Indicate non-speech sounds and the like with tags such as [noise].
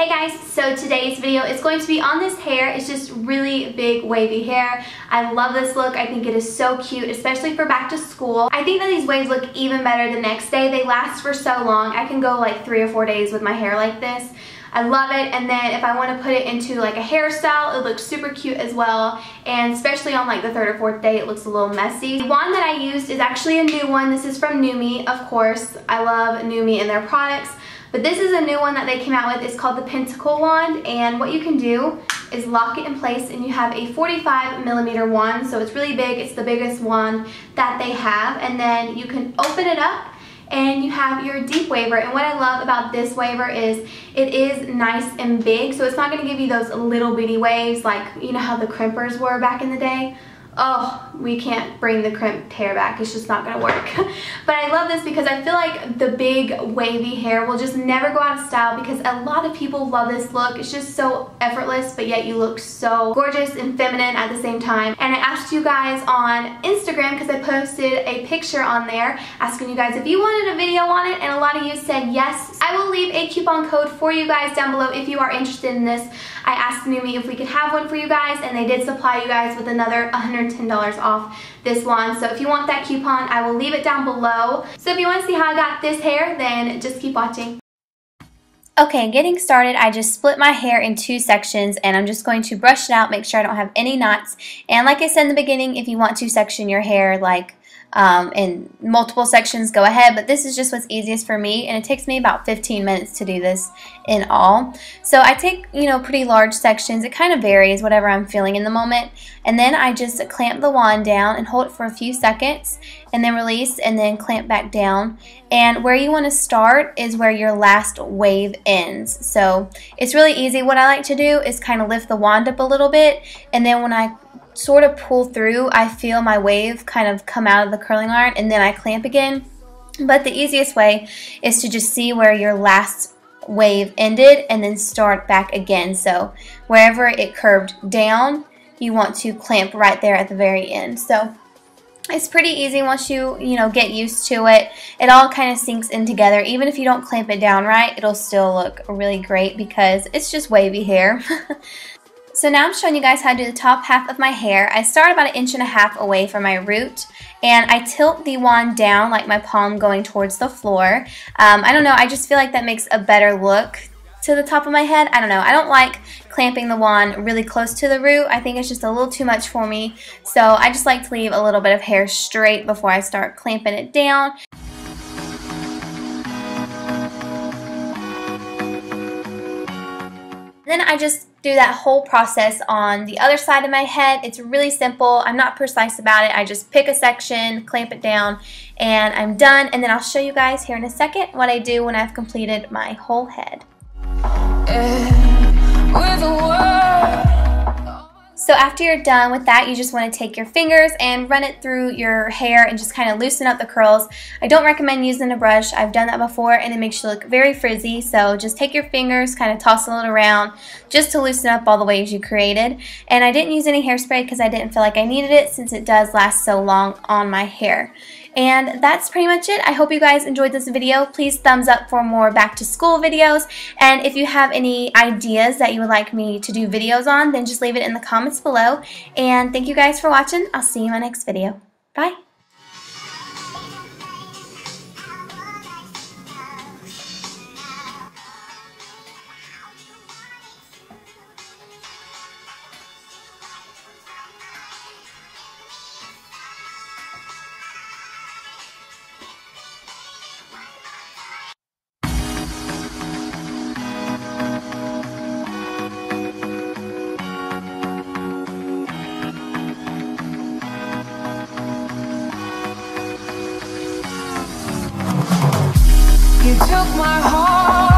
Hey guys, so today's video is going to be on this hair. It's just really big wavy hair. I love this look. I think it is so cute, especially for back to school. I think that these waves look even better the next day. They last for so long. I can go like three or four days with my hair like this. I love it and then if I want to put it into like a hairstyle it looks super cute as well and especially on like the third or fourth day it looks a little messy. The wand that I used is actually a new one. This is from NuMe, of course. I love NuMe and their products but this is a new one that they came out with. It's called the Pentacle Wand and what you can do is lock it in place and you have a 45 millimeter wand so it's really big. It's the biggest one that they have and then you can open it up and you have your deep waver and what I love about this waver is it is nice and big. So it's not going to give you those little bitty waves like you know how the crimpers were back in the day oh, we can't bring the crimped hair back. It's just not gonna work. [laughs] but I love this because I feel like the big wavy hair will just never go out of style because a lot of people love this look. It's just so effortless, but yet you look so gorgeous and feminine at the same time. And I asked you guys on Instagram because I posted a picture on there asking you guys if you wanted a video on it and a lot of you said yes. I will leave a coupon code for you guys down below if you are interested in this. I asked NuMe if we could have one for you guys and they did supply you guys with another $110 off this one. So if you want that coupon, I will leave it down below. So if you want to see how I got this hair, then just keep watching. Okay, getting started, I just split my hair in two sections and I'm just going to brush it out, make sure I don't have any knots. And like I said in the beginning, if you want to section your hair like um, in multiple sections, go ahead. But this is just what's easiest for me, and it takes me about 15 minutes to do this in all. So I take, you know, pretty large sections. It kind of varies, whatever I'm feeling in the moment. And then I just clamp the wand down and hold it for a few seconds, and then release, and then clamp back down. And where you want to start is where your last wave ends. So it's really easy. What I like to do is kind of lift the wand up a little bit, and then when I sort of pull through, I feel my wave kind of come out of the curling iron and then I clamp again. But the easiest way is to just see where your last wave ended and then start back again. So wherever it curved down, you want to clamp right there at the very end. So it's pretty easy once you, you know, get used to it. It all kind of sinks in together. Even if you don't clamp it down right, it'll still look really great because it's just wavy hair. [laughs] So now I'm showing you guys how to do the top half of my hair. I start about an inch and a half away from my root and I tilt the wand down like my palm going towards the floor. Um, I don't know, I just feel like that makes a better look to the top of my head. I don't know. I don't like clamping the wand really close to the root. I think it's just a little too much for me. So I just like to leave a little bit of hair straight before I start clamping it down. Then I just do that whole process on the other side of my head. It's really simple. I'm not precise about it. I just pick a section, clamp it down, and I'm done. And then I'll show you guys here in a second what I do when I've completed my whole head. After you're done with that, you just want to take your fingers and run it through your hair and just kind of loosen up the curls. I don't recommend using a brush. I've done that before and it makes you look very frizzy. So just take your fingers, kind of toss it around just to loosen up all the waves you created. And I didn't use any hairspray because I didn't feel like I needed it since it does last so long on my hair. And that's pretty much it. I hope you guys enjoyed this video. Please thumbs up for more back to school videos. And if you have any ideas that you would like me to do videos on, then just leave it in the comments below. And thank you guys for watching. I'll see you in my next video. Bye. Took my heart